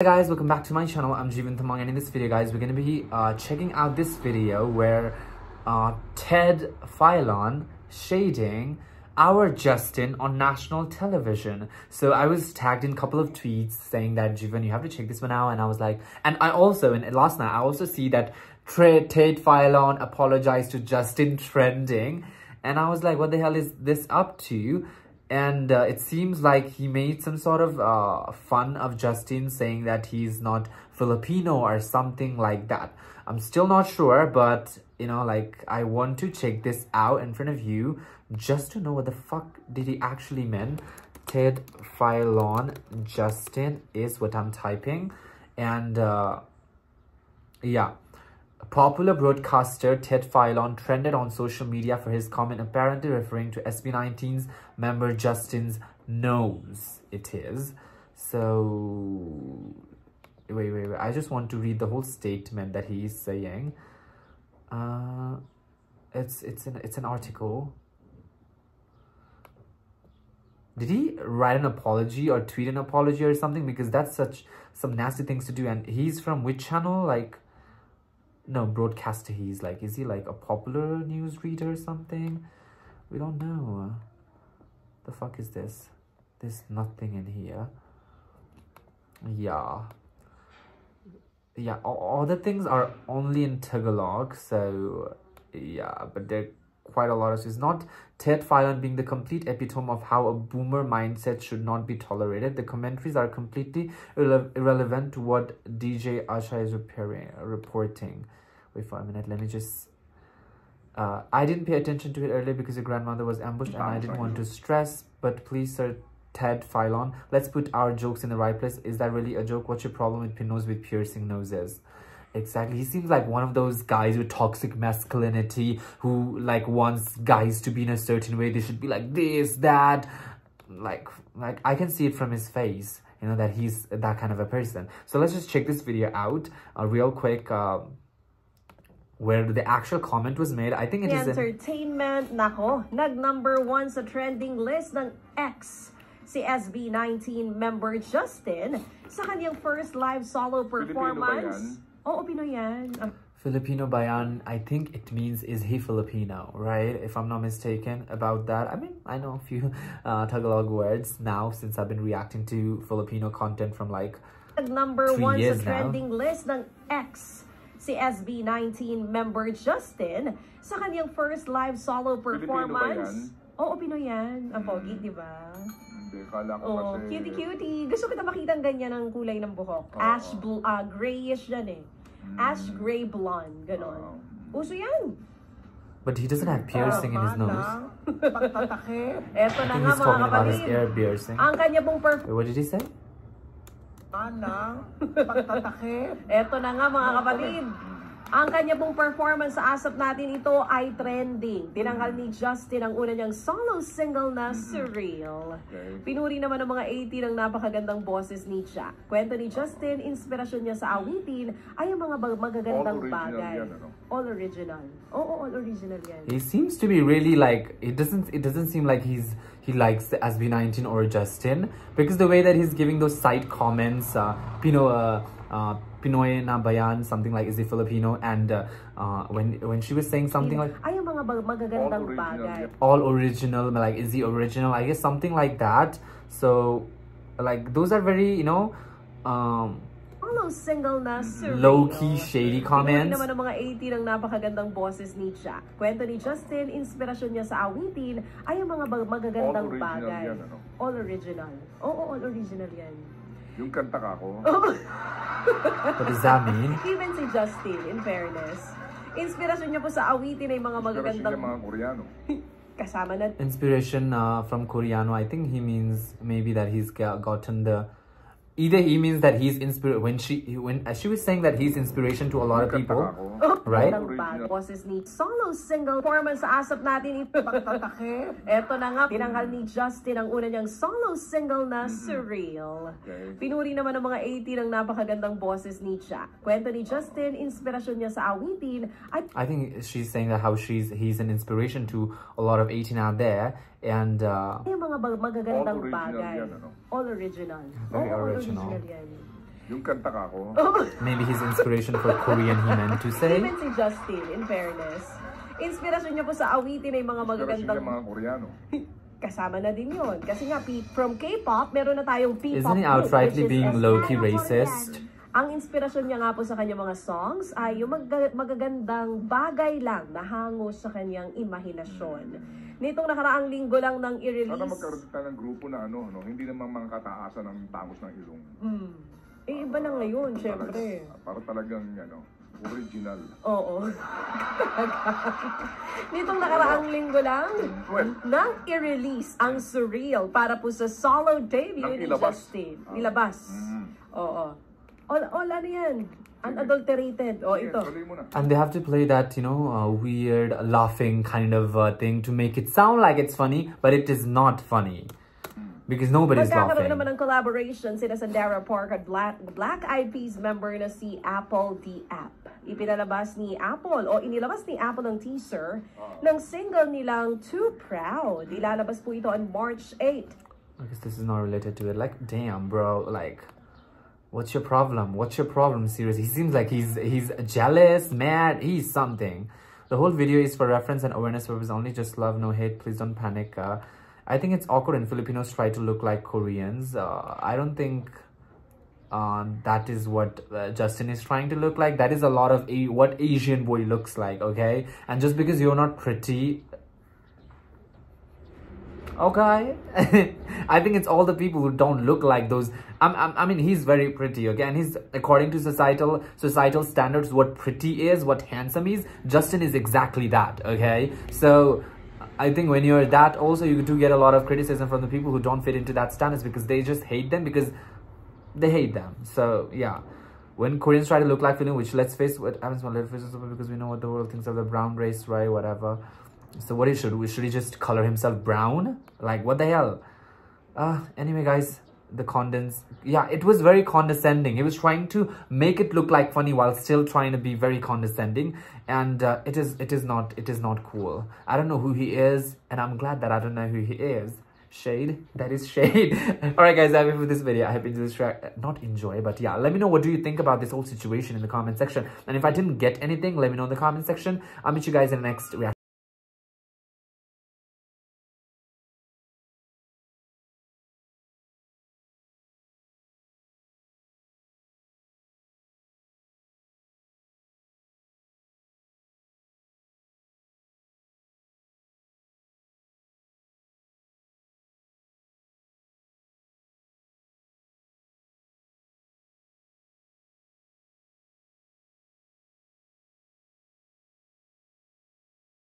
Hey guys, welcome back to my channel. I'm Jeevan Tamang and in this video guys, we're going to be uh, checking out this video where uh, Ted Failon shading our Justin on national television. So I was tagged in a couple of tweets saying that Jeevan, you have to check this one out. And I was like, and I also, and last night, I also see that Ted Failon apologized to Justin trending. And I was like, what the hell is this up to? And uh, it seems like he made some sort of uh, fun of Justin saying that he's not Filipino or something like that. I'm still not sure, but you know, like I want to check this out in front of you just to know what the fuck did he actually mean. Ted Failon Justin is what I'm typing. And uh, yeah. Popular broadcaster Ted Failon trended on social media for his comment apparently referring to SB19's member Justin's nose. It is. So, wait, wait, wait. I just want to read the whole statement that he is saying. Uh, it's, it's, an, it's an article. Did he write an apology or tweet an apology or something? Because that's such some nasty things to do. And he's from which channel? Like, no broadcaster he's like is he like a popular news reader or something? We don't know. The fuck is this? There's nothing in here. Yeah. Yeah all, the things are only in tagalog so yeah but they're quite a lot of it's not Ted Failon being the complete epitome of how a boomer mindset should not be tolerated. The commentaries are completely irre irrelevant to what DJ Chacha is repairing, reporting. Wait for a minute, let me just... Uh, I didn't pay attention to it earlier because your grandmother was ambushed and I didn't want to stress, but please, sir, Ted Filon, let's put our jokes in the right place. Is that really a joke? What's your problem with Pinos with piercing noses? Exactly. He seems like one of those guys with toxic masculinity who like wants guys to be in a certain way. They should be like this, that. Like, like I can see it from his face, you know, that he's that kind of a person. So let's just check this video out uh, real quick. Uh, where the actual comment was made. I think it is entertainment. Nako, nag number one sa trending list ng X si SB19 member Justin sa kanyang first live solo performance. Oo, Pinoy yan. Um, Filipino bayan, I think it means is he Filipino, right? If I'm not mistaken about that. I mean, I know a few uh, Tagalog words now since I've been reacting to Filipino content from like number one sa trending now. list ng X si SB19 member Justin sa kanyang first live solo performance. Oo, Pinoy yan. Ang pogi, di ba? Hindi, kala ko oh, kasi... Cutie, cutie. Gusto kita makita ang ganyan ang kulay ng buhok. Oh, Ash, blue, uh, grayish yan eh. Ash gray blonde, ganon. Uso yan. But he doesn't have piercing in his nose. Eto na nga mga kapatid. ear piercing. Ang kanya pong Wait, what did he say? Anang pagtatakip. Eto na nga mga kapatid. Ang kanya pong performance sa asap natin ito ay trending. Tinanggal ni Justin ang una niyang solo single na Surreal. Pinuri naman ng mga 80 ng napakagandang boses ni Jack. Kwento ni Justin, inspirasyon niya sa awitin ay ang mga magagandang all bagay. Yan, ano? All original. Oo, all original yan. He seems to be really like, it doesn't, it doesn't seem like he's he likes the SB19 or Justin because the way that he's giving those side comments, uh, Pino, uh, uh, Pinoy na bayan, something like is he Filipino, and uh, uh, when when she was saying something like ay mga magagandang bagay, all original, like is he original? I guess something like that. So, like those are very you know, um, single na surreal. Low-key shady comments. naman ng mga 80 ng napakagandang boses ni Jack. Kwento ni Justin, inspirasyon niya sa awitin ay ang mga magagandang all bagay. Yan, ano? All original. Oo, all original yan. Yung kanta ka ko. What does that mean? Even si Justin, in fairness. Inspirasyon niya po sa awitin ay mga magagandang... Inspirasyon mga Koreano. Kasama na... Inspiration uh, from Koreano, I think he means maybe that he's gotten the either he means that he's inspired when she when she was saying that he's inspiration to a lot of people right? Boses ni solo single performance sa asap natin ito eto na nga tinanggal ni Justin ang una niyang solo single na mm-hmm. Surreal. Pinuri naman ng mga 80 ng napakagandang boses ni Jack. Kwento ni Justin inspirasyon niya sa awitin I, I think she's saying that how she's he's an inspiration to a lot of 18 out there And, uh, yung mga magagandang bagay. All original. Very oh, original. All original yan. Yung kanta ka ko. Maybe his inspiration for Korean he meant to say. Even si Justin, in fairness. Inspirasyon niya po sa awitin ay mga Pero sila magagandang... mga Koreano. Kasama na din yun. Kasi nga, P- from K-pop, meron na tayong P-pop Isn't he outrightly is being low-key racist? Ang inspirasyon niya nga po sa kanyang mga songs ay yung mag- magagandang bagay lang na hango sa kanyang imahinasyon. Nitong nakaraang linggo lang nang Sana i-release... magkaroon tayo ng grupo na ano, no? hindi naman mga kataasan ng tangos ng ilong. Mm. Eh, iba na ngayon, syempre. Para, para talagang ano, original. Oo. Nitong nakaraang linggo lang, Well, nang i-release ang Surreal para po sa solo debut ni. Justin. Ah. Ilabas. Mm. Oo. All, all ano yan? Unadulterated. O, sige, ito. And they have to play that, you know, uh, weird, laughing kind of uh, thing to make it sound like it's funny, but it is not funny. Because nobody's Magkakaroon laughing. naman ng collaboration sila Sandara Park at Black, Black Eyed Peas member na si Apple the App. Ipinalabas ni Apple o inilabas ni Apple ang teaser ng single nilang Too Proud. Ilalabas po ito on March 8. I guess this is not related to it. Like, damn, bro. Like, what's your problem? What's your problem? Seriously, he seems like he's he's jealous, mad. He's something. The whole video is for reference and awareness purpose only. Just love, no hate. Please don't panic. Uh, I think it's awkward when Filipinos try to look like Koreans. Uh, I don't think uh, that is what uh, Justin is trying to look like. That is a lot of a what Asian boy looks like. Okay, and just because you're not pretty okay? I think it's all the people who don't look like those. I'm, I'm, i mean he's very pretty okay? And he's according to societal societal standards what pretty is what handsome is justin is exactly that okay? So i think when you're that also you do get a lot of criticism from the people who don't fit into that standards because they just hate them because they hate them. So yeah. When Koreans try to look like Filipino, which let's face what happens when little faces because we know what the world thinks of the brown race, right? Whatever. So what he should do? Should he just color himself brown? Like what the hell? Uh anyway guys, the condense yeah, it was very condescending. He was trying to make it look like funny while still trying to be very condescending. And uh, it is it is not it is not cool. I don't know who he is, and I'm glad that I don't know who he is. Shade, that is shade. Alright guys, I'm for this video. I hope you enjoyed this. Not enjoy, but yeah, let me know what do you think about this whole situation in the comment section. And if I didn't get anything, let me know in the comment section. I'll meet you guys in the next reaction.